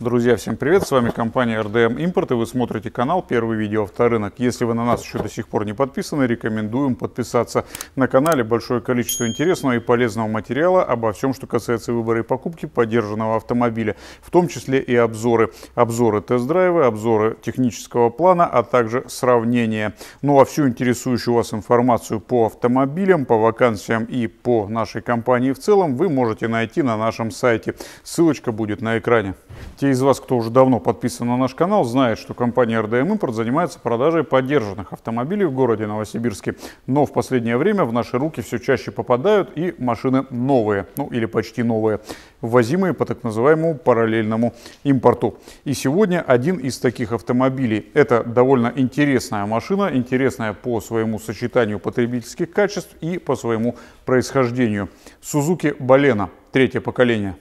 Друзья, всем привет! С вами компания RDM Import и вы смотрите канал Первый видео авторынок. Если вы на нас еще до сих пор не подписаны, рекомендуем подписаться. На канале большое количество интересного и полезного материала обо всем, что касается выбора и покупки поддержанного автомобиля, в том числе и обзоры. Обзоры тест-драйвы, обзоры технического плана, а также сравнения. Ну а всю интересующую вас информацию по автомобилям, по вакансиям и по нашей компании в целом вы можете найти на нашем сайте. Ссылочка будет на экране. Те из вас, кто уже давно подписан на наш канал, знают, что компания RDM Import занимается продажей поддержанных автомобилей в городе Новосибирске. Но в последнее время в наши руки все чаще попадают и машины новые, ну или почти новые, ввозимые по так называемому параллельному импорту. И сегодня один из таких автомобилей. Это довольно интересная машина, интересная по своему сочетанию потребительских качеств и по своему происхождению. Suzuki Balena, третье поколение.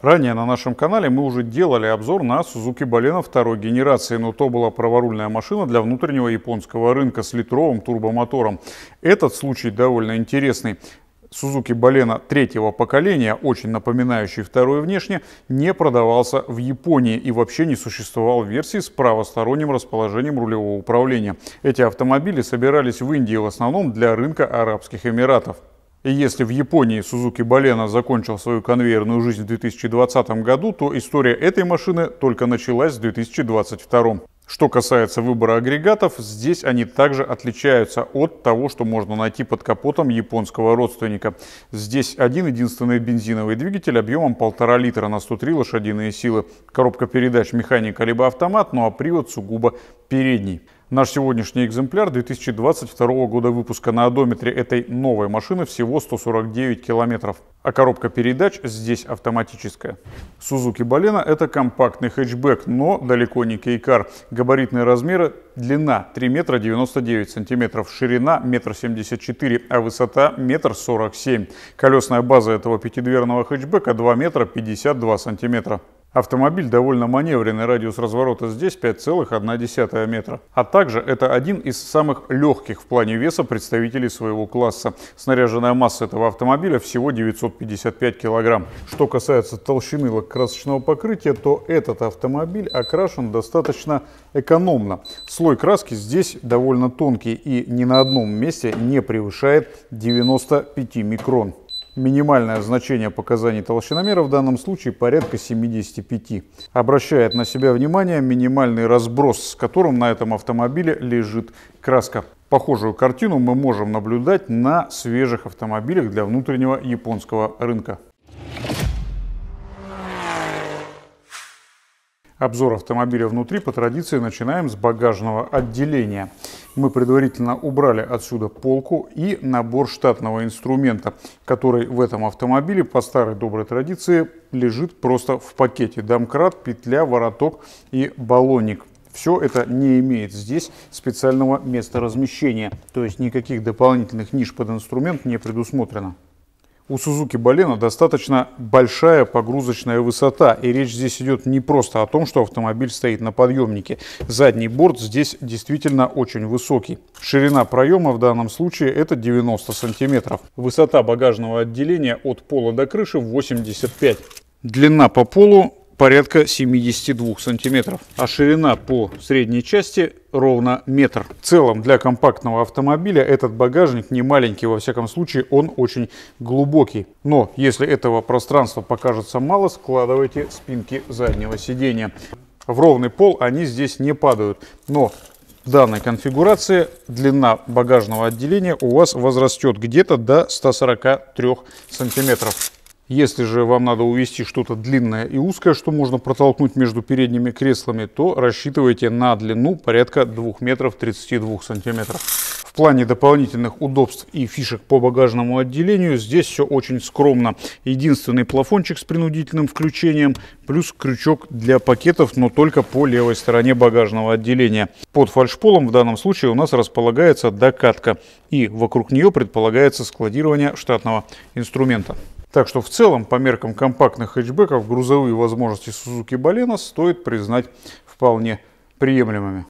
Ранее на нашем канале мы уже делали обзор на Suzuki Balena второй генерации, но то была праворульная машина для внутреннего японского рынка с литровым турбомотором. Этот случай довольно интересный. Suzuki Balena третьего поколения, очень напоминающий второй внешне, не продавался в Японии и вообще не существовал версии с правосторонним расположением рулевого управления. Эти автомобили собирались в Индии в основном для рынка Арабских Эмиратов. И если в Японии Suzuki Balena закончил свою конвейерную жизнь в 2020 году, то история этой машины только началась в 2022. Что касается выбора агрегатов, здесь они также отличаются от того, что можно найти под капотом японского родственника. Здесь один единственный бензиновый двигатель объемом 1,5 литра на 103 лошадиные силы. Коробка передач механика либо автомат, ну а привод сугубо передний. Наш сегодняшний экземпляр 2022 года выпуска на одометре этой новой машины всего 149 километров, а коробка передач здесь автоматическая. Suzuki Balena это компактный хэтчбэк, но далеко не кейкар. Габаритные размеры длина 3 метра 99 сантиметров, ширина 1,74 м, а высота 1,47 м. Колесная база этого пятидверного хэтчбека 2 метра 52 сантиметра. Автомобиль довольно маневренный, радиус разворота здесь 5,1 метра. А также это один из самых легких в плане веса представителей своего класса. Снаряженная масса этого автомобиля всего 955 килограмм. Что касается толщины лакокрасочного покрытия, то этот автомобиль окрашен достаточно экономно. Слой краски здесь довольно тонкий и ни на одном месте не превышает 95 микрон. Минимальное значение показаний толщиномера в данном случае порядка 75. Обращает на себя внимание минимальный разброс, с которым на этом автомобиле лежит краска. Похожую картину мы можем наблюдать на свежих автомобилях для внутреннего японского рынка. Обзор автомобиля внутри по традиции начинаем с багажного отделения. Мы предварительно убрали отсюда полку и набор штатного инструмента, который в этом автомобиле по старой доброй традиции лежит просто в пакете. Домкрат, петля, вороток и баллонник. Все это не имеет здесь специального места размещения, то есть никаких дополнительных ниш под инструмент не предусмотрено. У Suzuki Balena достаточно большая погрузочная высота, и речь здесь идет не просто о том, что автомобиль стоит на подъемнике. Задний борт здесь действительно очень высокий. Ширина проема в данном случае это 90 сантиметров. Высота багажного отделения от пола до крыши 85. Длина по полу порядка 72 сантиметров, а ширина по средней части ровно метр. В целом для компактного автомобиля этот багажник не маленький, во всяком случае он очень глубокий. Но если этого пространства покажется мало, складывайте спинки заднего сидения. В ровный пол они здесь не падают, но в данной конфигурации длина багажного отделения у вас возрастет где-то до 143 сантиметров. Если же вам надо увести что-то длинное и узкое, что можно протолкнуть между передними креслами, то рассчитывайте на длину порядка 2 метров 32 сантиметров. В плане дополнительных удобств и фишек по багажному отделению здесь все очень скромно. Единственный плафончик с принудительным включением, плюс крючок для пакетов, но только по левой стороне багажного отделения. Под фальшполом в данном случае у нас располагается докатка и вокруг нее предполагается складирование штатного инструмента. Так что в целом, по меркам компактных хэтчбеков, грузовые возможности Suzuki Balena стоит признать вполне приемлемыми.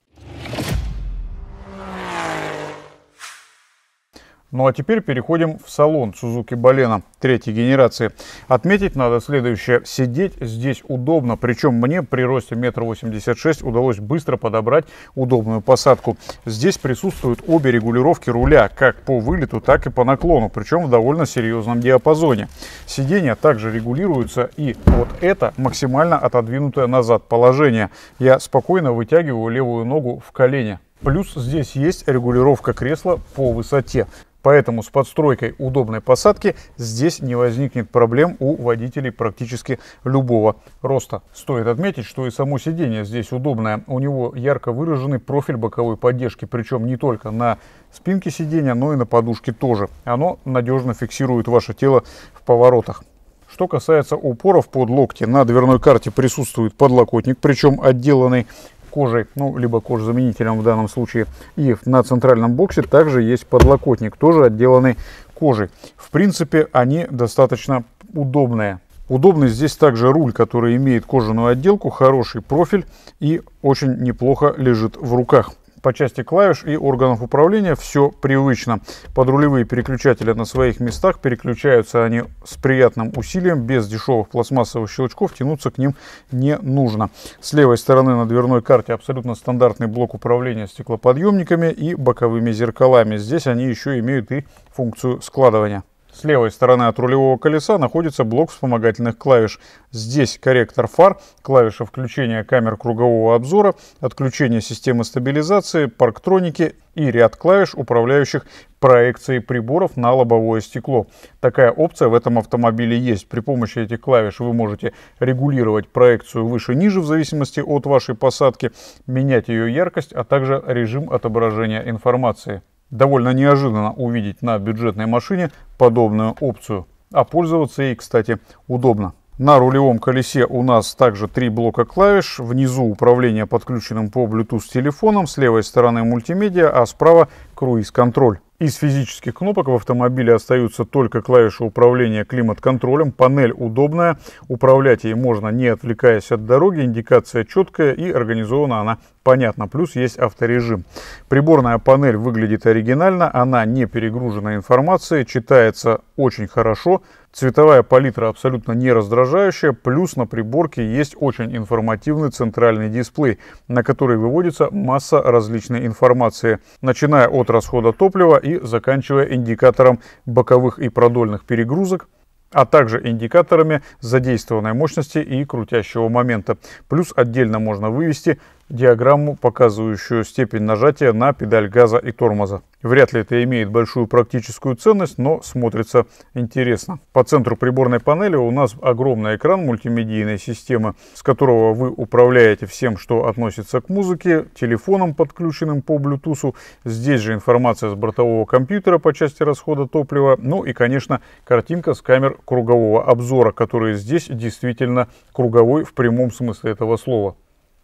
Ну а теперь переходим в салон Suzuki Baleno третьей генерации. Отметить надо следующее. Сидеть здесь удобно, причем мне при росте метр восемьдесят шесть удалось быстро подобрать удобную посадку. Здесь присутствуют обе регулировки руля, как по вылету, так и по наклону, причем в довольно серьезном диапазоне. Сиденья также регулируются и вот это максимально отодвинутое назад положение. Я спокойно вытягиваю левую ногу в колени. Плюс здесь есть регулировка кресла по высоте. Поэтому с подстройкой удобной посадки здесь не возникнет проблем у водителей практически любого роста. Стоит отметить, что и само сиденье здесь удобное. У него ярко выраженный профиль боковой поддержки, причем не только на спинке сиденья, но и на подушке тоже. Оно надежно фиксирует ваше тело в поворотах. Что касается упоров под локти, на дверной карте присутствует подлокотник, причем отделанный кожей, ну, либо кожзаменителем в данном случае. И на центральном боксе также есть подлокотник, тоже отделанный кожей. В принципе, они достаточно удобные. Удобный здесь также руль, который имеет кожаную отделку, хороший профиль и очень неплохо лежит в руках по части клавиш и органов управления все привычно. Подрулевые переключатели на своих местах, переключаются они с приятным усилием, без дешевых пластмассовых щелчков, тянуться к ним не нужно. С левой стороны на дверной карте абсолютно стандартный блок управления стеклоподъемниками и боковыми зеркалами. Здесь они еще имеют и функцию складывания. С левой стороны от рулевого колеса находится блок вспомогательных клавиш. Здесь корректор фар, клавиша включения камер кругового обзора, отключение системы стабилизации, парктроники и ряд клавиш, управляющих проекцией приборов на лобовое стекло. Такая опция в этом автомобиле есть. При помощи этих клавиш вы можете регулировать проекцию выше-ниже в зависимости от вашей посадки, менять ее яркость, а также режим отображения информации. Довольно неожиданно увидеть на бюджетной машине подобную опцию. А пользоваться ей, кстати, удобно. На рулевом колесе у нас также три блока клавиш. Внизу управление подключенным по Bluetooth телефоном, с левой стороны мультимедиа, а справа круиз-контроль. Из физических кнопок в автомобиле остаются только клавиши управления климат-контролем. Панель удобная, управлять ей можно не отвлекаясь от дороги, индикация четкая и организована она понятно. Плюс есть авторежим. Приборная панель выглядит оригинально, она не перегружена информацией, читается очень хорошо. Цветовая палитра абсолютно не раздражающая, плюс на приборке есть очень информативный центральный дисплей, на который выводится масса различной информации, начиная от расхода топлива и заканчивая индикатором боковых и продольных перегрузок, а также индикаторами задействованной мощности и крутящего момента. Плюс отдельно можно вывести диаграмму, показывающую степень нажатия на педаль газа и тормоза. Вряд ли это имеет большую практическую ценность, но смотрится интересно. По центру приборной панели у нас огромный экран мультимедийной системы, с которого вы управляете всем, что относится к музыке, телефоном, подключенным по Bluetooth. Здесь же информация с бортового компьютера по части расхода топлива. Ну и, конечно, картинка с камер кругового обзора, который здесь действительно круговой в прямом смысле этого слова.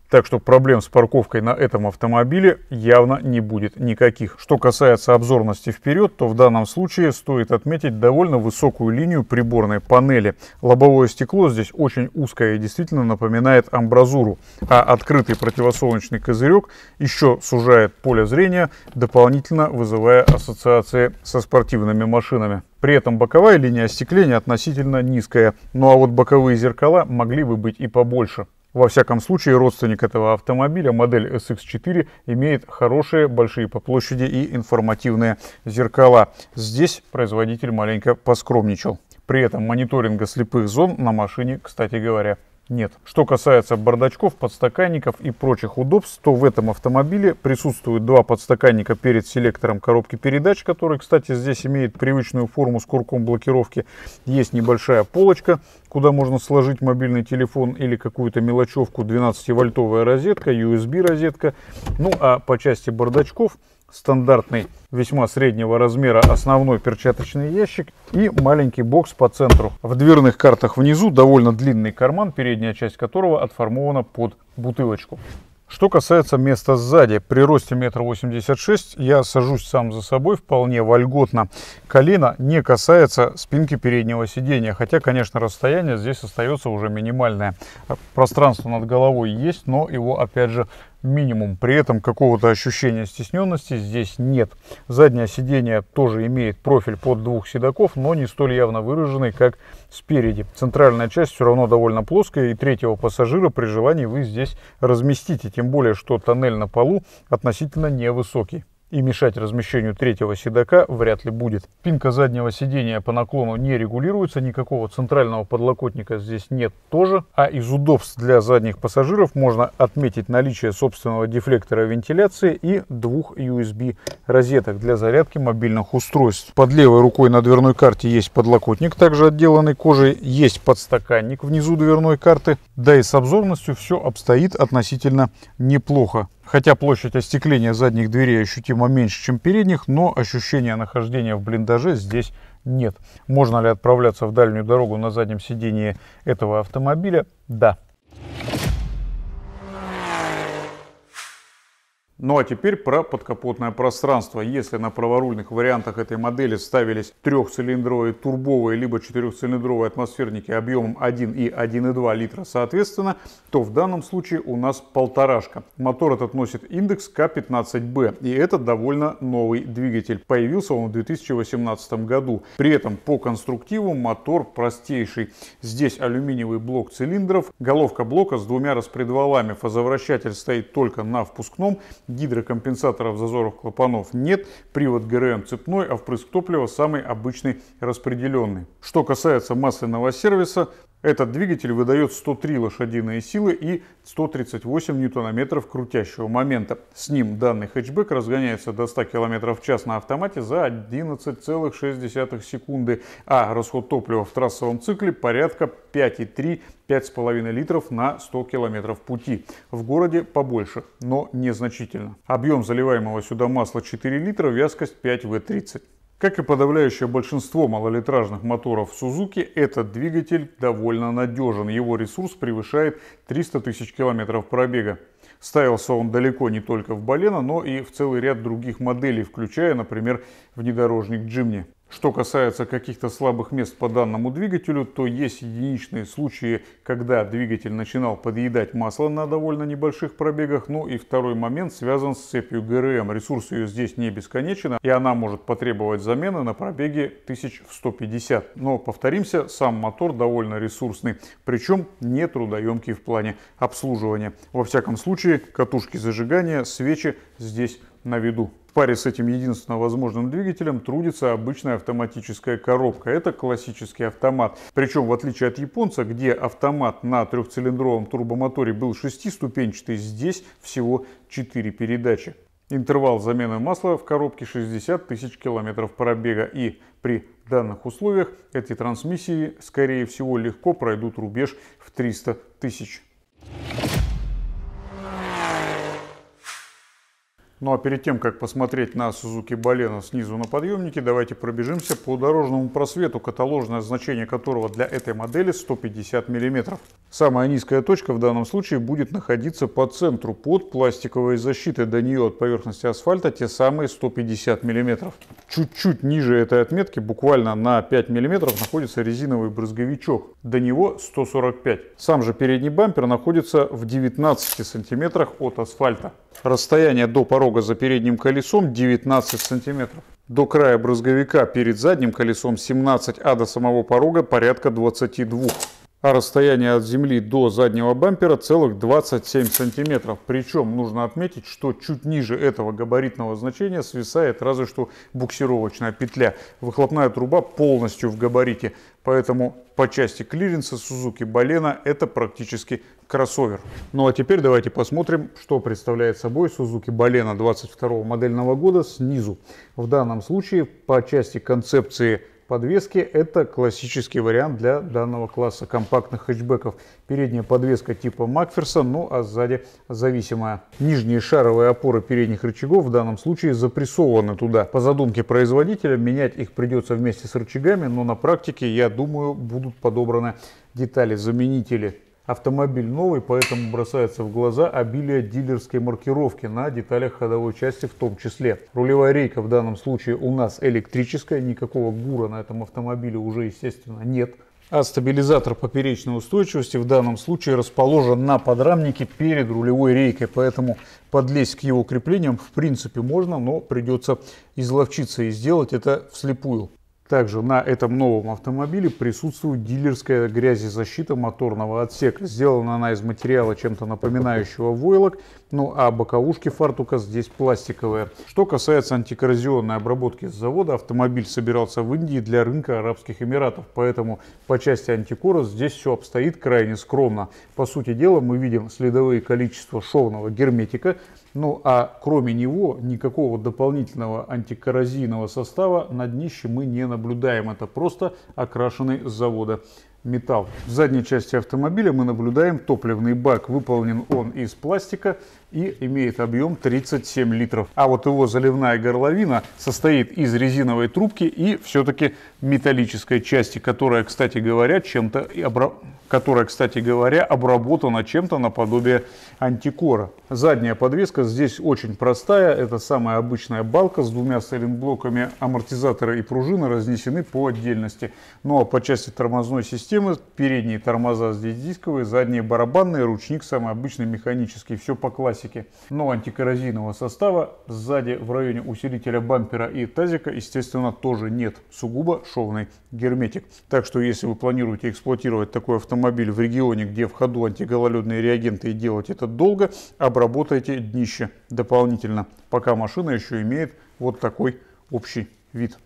Так что проблем с парковкой на этом автомобиле явно не будет никаких. Что касается обзорности вперед, то в данном случае стоит отметить довольно высокую линию приборной панели. Лобовое стекло здесь очень узкое и действительно напоминает амбразуру, а открытый противосолнечный козырек еще сужает поле зрения, дополнительно вызывая ассоциации со спортивными машинами. При этом боковая линия остекления относительно низкая, ну а вот боковые зеркала могли бы быть и побольше. Во всяком случае, родственник этого автомобиля, модель SX4, имеет хорошие, большие по площади и информативные зеркала. Здесь производитель маленько поскромничал. При этом мониторинга слепых зон на машине, кстати говоря, нет. Что касается бардачков, подстаканников и прочих удобств, то в этом автомобиле присутствуют два подстаканника перед селектором коробки передач, который, кстати, здесь имеет привычную форму с курком блокировки. Есть небольшая полочка, куда можно сложить мобильный телефон или какую-то мелочевку, 12-вольтовая розетка, USB розетка. Ну а по части бардачков стандартный, весьма среднего размера основной перчаточный ящик и маленький бокс по центру. В дверных картах внизу довольно длинный карман, передняя часть которого отформована под бутылочку. Что касается места сзади, при росте метр восемьдесят шесть я сажусь сам за собой вполне вольготно. Колено не касается спинки переднего сидения, хотя, конечно, расстояние здесь остается уже минимальное. Пространство над головой есть, но его, опять же, минимум. При этом какого-то ощущения стесненности здесь нет. Заднее сиденье тоже имеет профиль под двух седаков, но не столь явно выраженный, как спереди. Центральная часть все равно довольно плоская, и третьего пассажира при желании вы здесь разместите. Тем более, что тоннель на полу относительно невысокий и мешать размещению третьего седока вряд ли будет. Пинка заднего сидения по наклону не регулируется, никакого центрального подлокотника здесь нет тоже. А из удобств для задних пассажиров можно отметить наличие собственного дефлектора вентиляции и двух USB розеток для зарядки мобильных устройств. Под левой рукой на дверной карте есть подлокотник, также отделанный кожей, есть подстаканник внизу дверной карты. Да и с обзорностью все обстоит относительно неплохо. Хотя площадь остекления задних дверей ощутимо меньше, чем передних, но ощущения нахождения в блиндаже здесь нет. Можно ли отправляться в дальнюю дорогу на заднем сидении этого автомобиля? Да. Ну а теперь про подкапотное пространство. Если на праворульных вариантах этой модели ставились трехцилиндровые турбовые либо четырехцилиндровые атмосферники объемом 1 и 1,2 литра соответственно, то в данном случае у нас полторашка. Мотор этот носит индекс К15Б и это довольно новый двигатель. Появился он в 2018 году. При этом по конструктиву мотор простейший. Здесь алюминиевый блок цилиндров, головка блока с двумя распредвалами. Фазовращатель стоит только на впускном гидрокомпенсаторов зазоров клапанов нет, привод ГРМ цепной, а впрыск топлива самый обычный распределенный. Что касается масляного сервиса, этот двигатель выдает 103 лошадиные силы и 138 ньютонометров крутящего момента. С ним данный хэтчбэк разгоняется до 100 км в час на автомате за 11,6 секунды, а расход топлива в трассовом цикле порядка 5,3-5,5 литров на 100 км пути. В городе побольше, но незначительно. Объем заливаемого сюда масла 4 литра, вязкость 5В30. Как и подавляющее большинство малолитражных моторов Suzuki, этот двигатель довольно надежен. Его ресурс превышает 300 тысяч километров пробега. Ставился он далеко не только в Балена, но и в целый ряд других моделей, включая, например, внедорожник Jimny. Что касается каких-то слабых мест по данному двигателю, то есть единичные случаи, когда двигатель начинал подъедать масло на довольно небольших пробегах. Ну и второй момент связан с цепью ГРМ. Ресурс ее здесь не бесконечен, и она может потребовать замены на пробеге 1150. Но повторимся, сам мотор довольно ресурсный, причем не трудоемкий в плане обслуживания. Во всяком случае, катушки зажигания, свечи здесь на виду паре с этим единственно возможным двигателем трудится обычная автоматическая коробка. Это классический автомат. Причем, в отличие от японца, где автомат на трехцилиндровом турбомоторе был шестиступенчатый, здесь всего 4 передачи. Интервал замены масла в коробке 60 тысяч километров пробега. И при данных условиях эти трансмиссии, скорее всего, легко пройдут рубеж в 300 тысяч. Ну а перед тем, как посмотреть на Suzuki Baleno снизу на подъемнике, давайте пробежимся по дорожному просвету, каталожное значение которого для этой модели 150 мм. Самая низкая точка в данном случае будет находиться по центру, под пластиковой защитой. До нее от поверхности асфальта те самые 150 мм. Чуть-чуть ниже этой отметки, буквально на 5 мм, находится резиновый брызговичок. До него 145. Сам же передний бампер находится в 19 сантиметрах от асфальта. Расстояние до порога за передним колесом 19 сантиметров. До края брызговика перед задним колесом 17, а до самого порога порядка 22 а расстояние от земли до заднего бампера целых 27 сантиметров. Причем нужно отметить, что чуть ниже этого габаритного значения свисает разве что буксировочная петля. Выхлопная труба полностью в габарите, поэтому по части клиренса Suzuki Balena это практически кроссовер. Ну а теперь давайте посмотрим, что представляет собой Suzuki Balena 22 модельного года снизу. В данном случае по части концепции подвески это классический вариант для данного класса компактных хэтчбеков. Передняя подвеска типа Макферсон, ну а сзади зависимая. Нижние шаровые опоры передних рычагов в данном случае запрессованы туда. По задумке производителя менять их придется вместе с рычагами, но на практике, я думаю, будут подобраны детали-заменители. Автомобиль новый, поэтому бросается в глаза обилие дилерской маркировки на деталях ходовой части в том числе. Рулевая рейка в данном случае у нас электрическая, никакого гура на этом автомобиле уже естественно нет. А стабилизатор поперечной устойчивости в данном случае расположен на подрамнике перед рулевой рейкой, поэтому подлезть к его креплениям в принципе можно, но придется изловчиться и сделать это вслепую. Также на этом новом автомобиле присутствует дилерская грязезащита моторного отсека. Сделана она из материала чем-то напоминающего войлок, ну а боковушки фартука здесь пластиковые. Что касается антикоррозионной обработки с завода, автомобиль собирался в Индии для рынка Арабских Эмиратов, поэтому по части антикора здесь все обстоит крайне скромно. По сути дела мы видим следовые количества шовного герметика, ну а кроме него никакого дополнительного антикоррозийного состава на днище мы не наблюдаем. Это просто окрашенный с завода металл. В задней части автомобиля мы наблюдаем топливный бак. Выполнен он из пластика и имеет объем 37 литров. А вот его заливная горловина состоит из резиновой трубки и все-таки металлической части, которая, кстати говоря, чем-то которая, кстати говоря, обработана чем-то наподобие антикора. Задняя подвеска здесь очень простая. Это самая обычная балка с двумя сайлентблоками. Амортизаторы и пружины разнесены по отдельности. Ну а по части тормозной системы, передние тормоза здесь дисковые, задние барабанные, ручник самый обычный механический. Все по классике. Но антикоррозийного состава сзади в районе усилителя бампера и тазика, естественно, тоже нет. Сугубо шовный герметик. Так что если вы планируете эксплуатировать такой автомобиль в регионе, где в ходу антигололедные реагенты и делать это долго, обработайте днище дополнительно, пока машина еще имеет вот такой общий вид.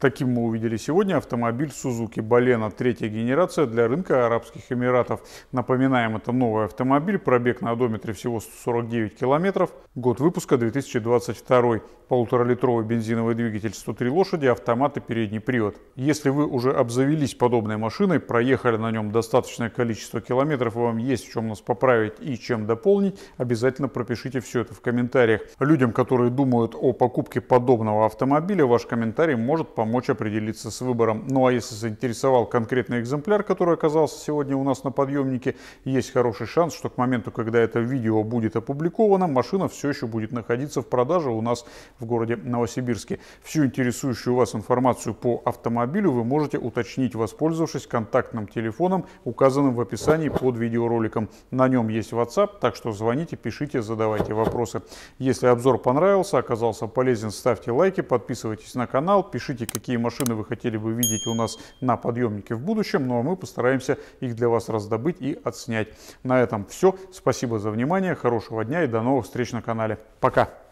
Таким мы увидели сегодня автомобиль Suzuki Balena третья генерация для рынка Арабских Эмиратов. Напоминаем, это новый автомобиль, пробег на одометре всего 149 километров, год выпуска 2022, полуторалитровый бензиновый двигатель 103 лошади, автомат и передний привод. Если вы уже обзавелись подобной машиной, проехали на нем достаточное количество километров, и вам есть в чем нас поправить и чем дополнить, обязательно пропишите все это в комментариях. Людям, которые думают о покупке подобного автомобиля, ваш комментарий может помочь помочь определиться с выбором. Ну а если заинтересовал конкретный экземпляр, который оказался сегодня у нас на подъемнике, есть хороший шанс, что к моменту, когда это видео будет опубликовано, машина все еще будет находиться в продаже у нас в городе Новосибирске. Всю интересующую вас информацию по автомобилю вы можете уточнить, воспользовавшись контактным телефоном, указанным в описании под видеороликом. На нем есть WhatsApp, так что звоните, пишите, задавайте вопросы. Если обзор понравился, оказался полезен, ставьте лайки, подписывайтесь на канал, пишите какие машины вы хотели бы видеть у нас на подъемнике в будущем, ну а мы постараемся их для вас раздобыть и отснять. На этом все. Спасибо за внимание, хорошего дня и до новых встреч на канале. Пока!